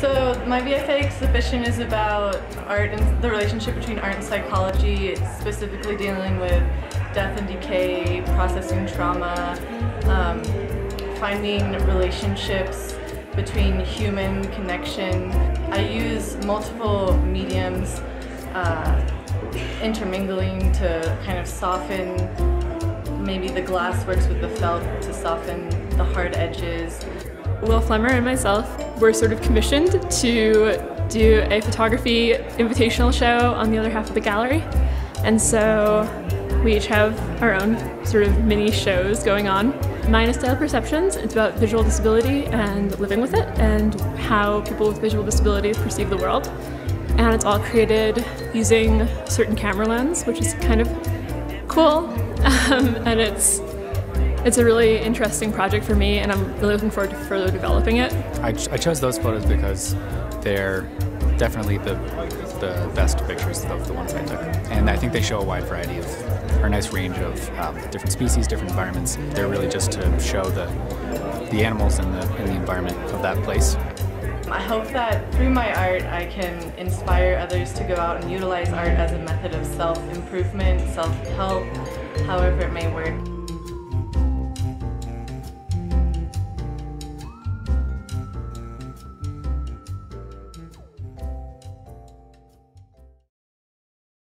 So my BFA exhibition is about art and the relationship between art and psychology, It's specifically dealing with death and decay, processing trauma, um, finding relationships between human connection. I use multiple mediums, uh, intermingling to kind of soften maybe the glass works with the felt to soften the hard edges. Will Flemmer and myself were sort of commissioned to do a photography invitational show on the other half of the gallery. And so we each have our own sort of mini shows going on. Mine is Style Perceptions. It's about visual disability and living with it and how people with visual disabilities perceive the world. And it's all created using a certain camera lens, which is kind of cool. Um, and it's it's a really interesting project for me, and I'm really looking forward to further developing it. I, ch I chose those photos because they're definitely the, the best pictures of the ones I took. And I think they show a wide variety of, or a nice range of um, different species, different environments. They're really just to show the, the animals and the, and the environment of that place. I hope that through my art I can inspire others to go out and utilize art as a method of self-improvement, self-help, however it may work.